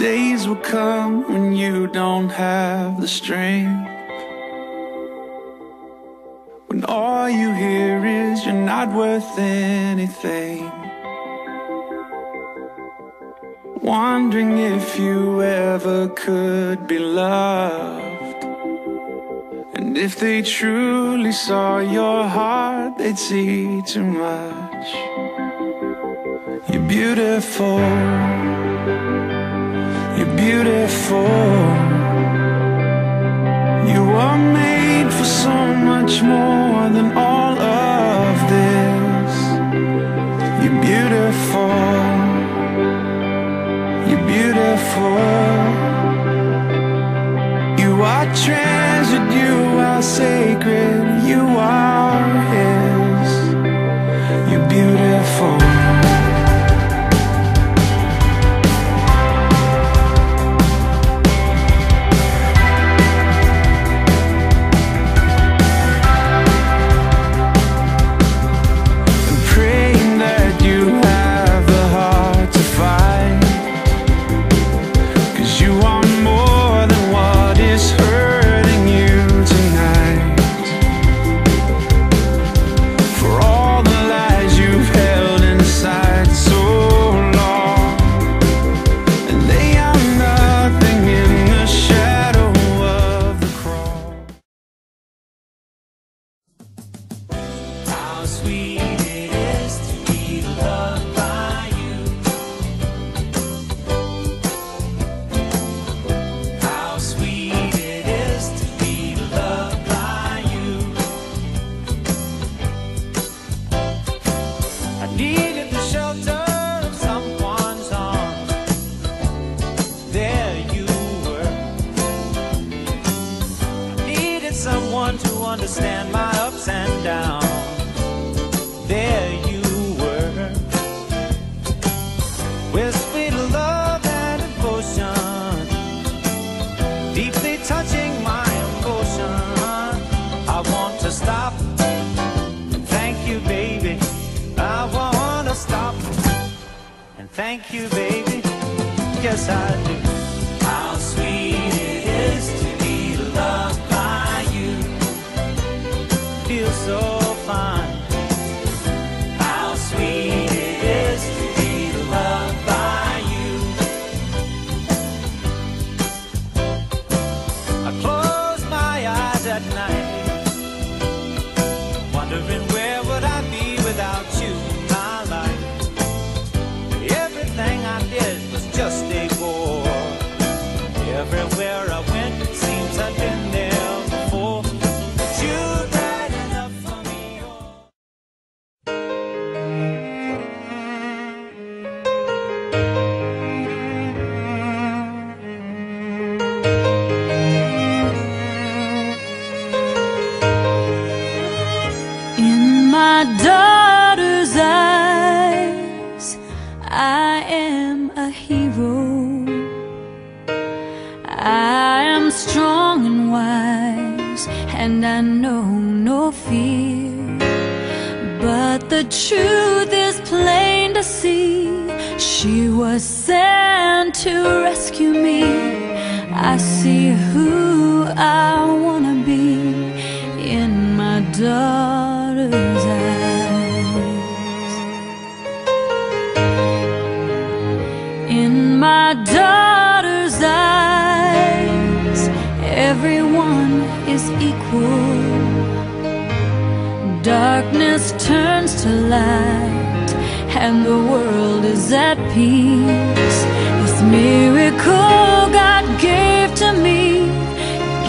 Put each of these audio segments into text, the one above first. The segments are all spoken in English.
days will come when you don't have the strength. When all you hear is you're not worth anything. Wondering if you ever could be loved. And if they truly saw your heart, they'd see too much. You're beautiful. Beautiful. You are made for so much more than all of this. You're beautiful. You're beautiful. You are treasured. You are sacred. Yes, In my daughter's eyes, I am a hero. I am strong and wise, and I know no fear. But the truth is plain to see. She was sent to rescue me. I see who I wanna be in my daughter's is equal. Darkness turns to light, and the world is at peace. This miracle God gave to me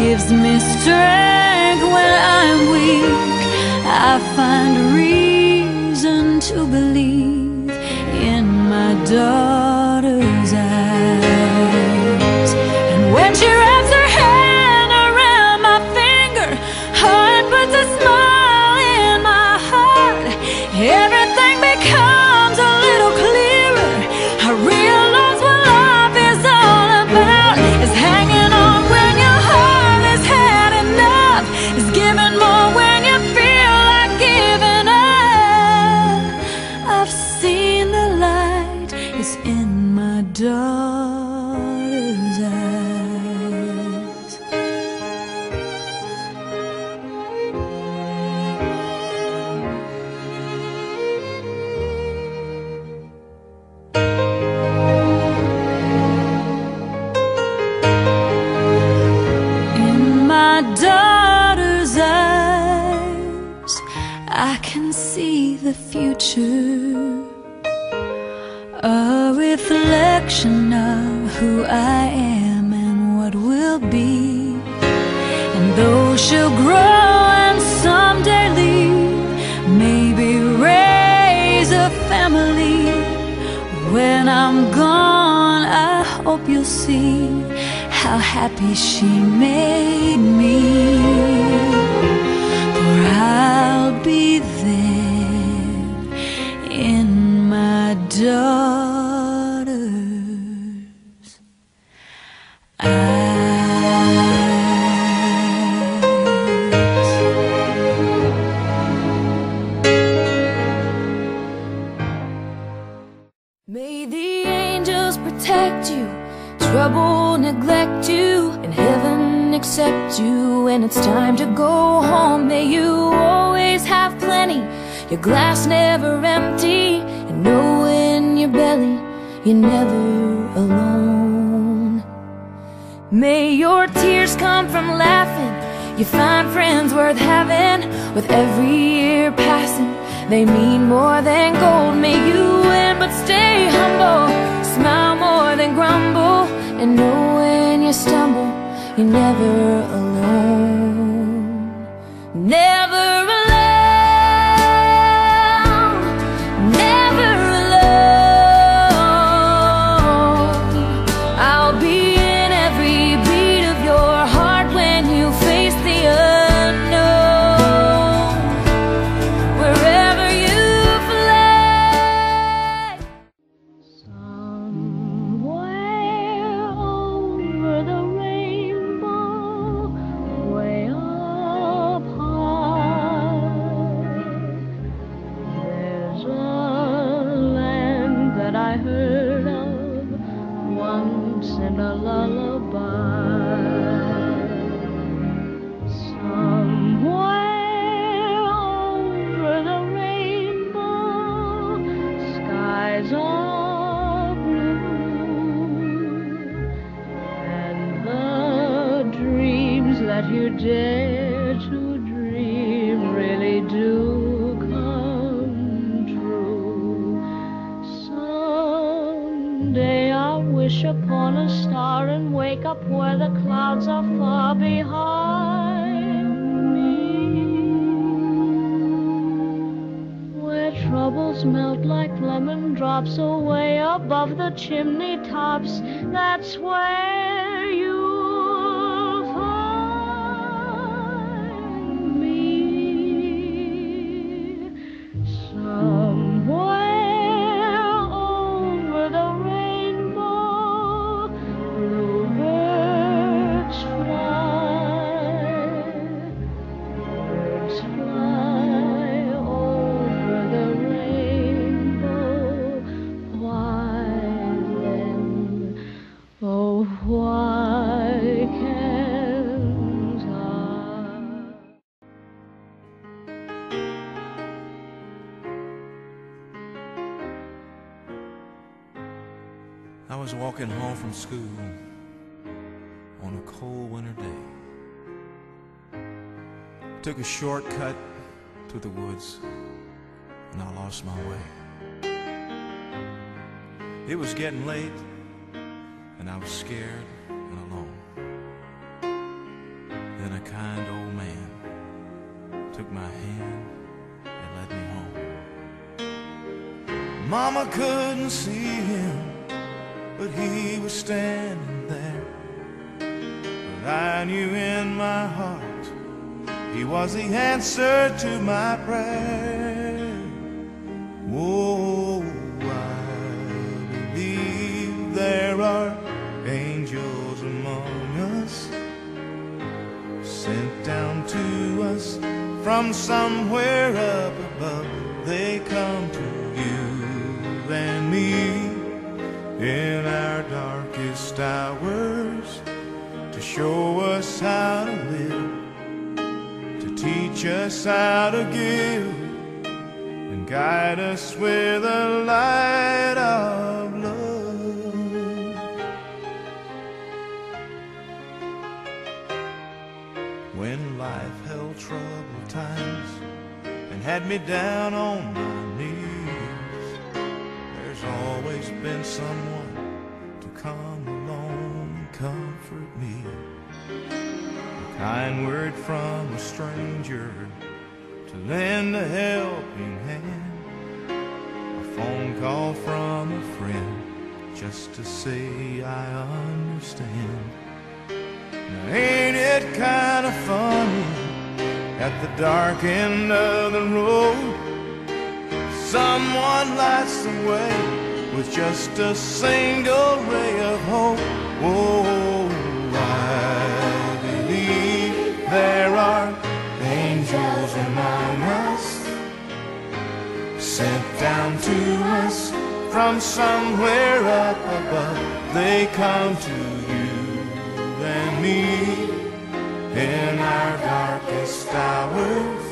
gives me strength when I'm weak. I find reason to believe in my daughter's daughter's eyes. In my daughter's eyes, I can see the future a reflection of who I am and what will be. And though she'll grow and someday leave, maybe raise a family. When I'm gone, I hope you'll see how happy she made me. Daughter's eyes. May the angels protect you, trouble neglect you, and heaven accept you when it's time to go home. May you always have plenty, your glass never empty, and in your belly you're never alone. May your tears come from laughing. You find friends worth having. With every year passing, they mean more than gold. May you win, but stay humble. Smile more than grumble. And know when you stumble, you're never alone. Never you dare to dream really do come true. Someday I'll wish upon a star and wake up where the clouds are far behind me. Where troubles melt like lemon drops away above the chimney tops. That's where walking home from school on a cold winter day. Took a shortcut through the woods and I lost my way. It was getting late and I was scared and alone. Then a kind old man took my hand and led me home. Mama couldn't see him but he was standing there. But I knew in my heart he was the answer to my prayer. Oh, I believe there are angels among us, sent down to us from somewhere up above. They come to you and me in our darkest hours to show us how to live, to teach us how to give, and guide us with the light of love. When life held troubled times and had me down on my someone to come along and comfort me. A kind word from a stranger to lend a helping hand. A phone call from a friend just to say I understand. Now, ain't it kind of funny at the dark end of the road? Someone lights the way with just a single ray of hope. Oh, I believe there are angels among us sent down to us from somewhere up above. They come to you and me in our darkest hours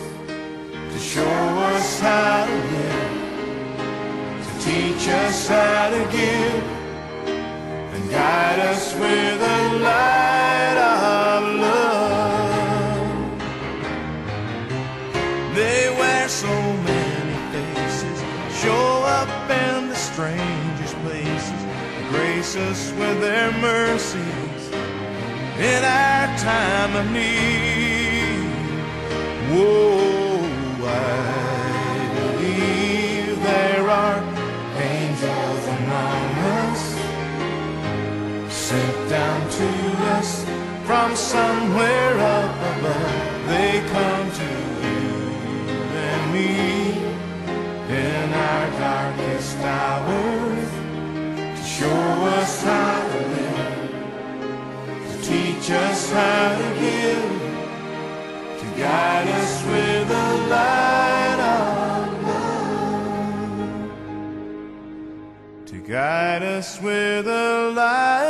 to show us how to live, teach us how to give, and guide us with the light of love. They wear so many faces, show up in the strangest places, grace us with their mercies in our time of need. Whoa, from somewhere up above. They come to you and me in our darkest hours to show us how to live to teach us how to give, to guide us with the light of love, to guide us with the light